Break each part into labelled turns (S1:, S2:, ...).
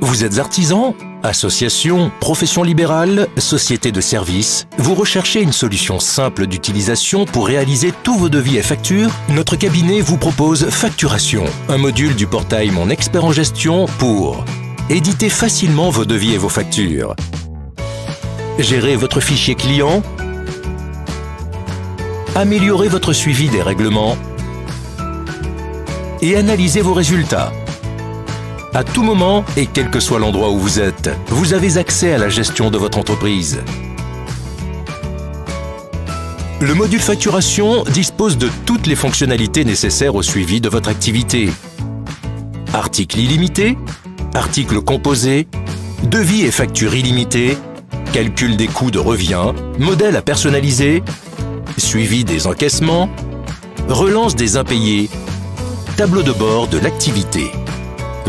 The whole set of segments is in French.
S1: Vous êtes artisan Association, profession libérale, société de services, vous recherchez une solution simple d'utilisation pour réaliser tous vos devis et factures. Notre cabinet vous propose Facturation, un module du portail Mon Expert en Gestion pour éditer facilement vos devis et vos factures, gérer votre fichier client, améliorer votre suivi des règlements. Et analyser vos résultats. À tout moment et quel que soit l'endroit où vous êtes, vous avez accès à la gestion de votre entreprise. Le module facturation dispose de toutes les fonctionnalités nécessaires au suivi de votre activité. Articles illimités, articles composés, devis et factures illimitées, calcul des coûts de revient, modèle à personnaliser, suivi des encaissements, relance des impayés, tableau de bord de l'activité.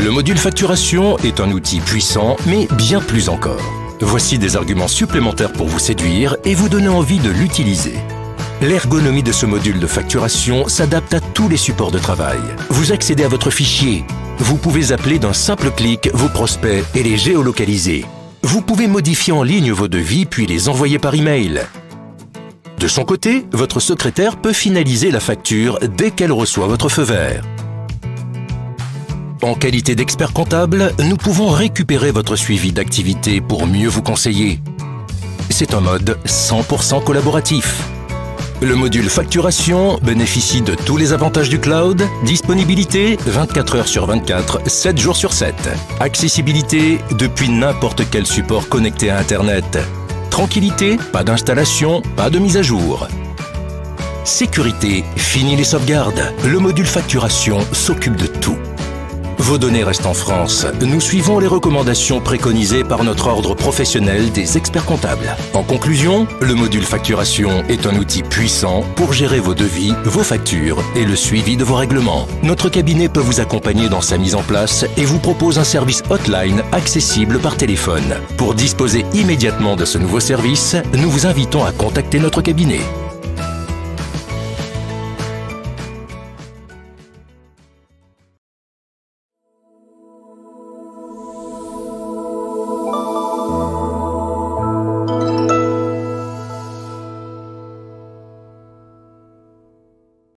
S1: Le module facturation est un outil puissant, mais bien plus encore. Voici des arguments supplémentaires pour vous séduire et vous donner envie de l'utiliser. L'ergonomie de ce module de facturation s'adapte à tous les supports de travail. Vous accédez à votre fichier. Vous pouvez appeler d'un simple clic vos prospects et les géolocaliser. Vous pouvez modifier en ligne vos devis puis les envoyer par email. De son côté, votre secrétaire peut finaliser la facture dès qu'elle reçoit votre feu vert. En qualité d'expert comptable, nous pouvons récupérer votre suivi d'activité pour mieux vous conseiller. C'est un mode 100% collaboratif. Le module facturation bénéficie de tous les avantages du cloud, disponibilité 24 heures sur 24, 7 jours sur 7. Accessibilité depuis n'importe quel support connecté à Internet. Tranquillité, pas d'installation, pas de mise à jour. Sécurité, fini les sauvegardes. Le module facturation s'occupe de tout. Vos données restent en France. Nous suivons les recommandations préconisées par notre ordre professionnel des experts comptables. En conclusion, le module facturation est un outil puissant pour gérer vos devis, vos factures et le suivi de vos règlements. Notre cabinet peut vous accompagner dans sa mise en place et vous propose un service hotline accessible par téléphone. Pour disposer immédiatement de ce nouveau service, nous vous invitons à contacter notre cabinet.